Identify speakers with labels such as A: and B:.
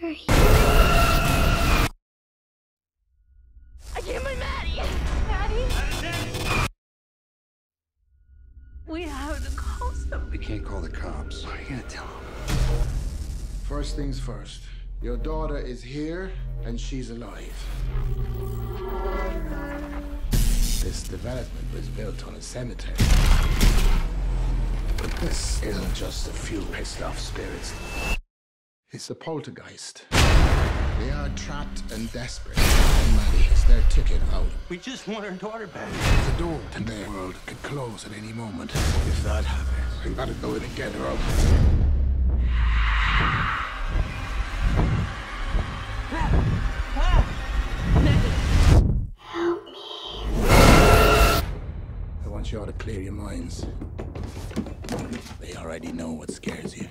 A: they're.
B: I can't find Maddie. Maddie. We have to call somebody.
C: We can't call the cops.
D: What are you gonna tell them?
C: First things first. Your daughter is here and she's alive. This development was built on a cemetery. But this isn't just a few pissed off spirits. It's a poltergeist. They are trapped and desperate. And Maddie is their ticket out.
D: We just want our daughter back.
C: The door to their world could close at any moment. If that happens, we gotta go in and get her out.
A: Help me.
C: I want you all to clear your minds. They already know what scares you.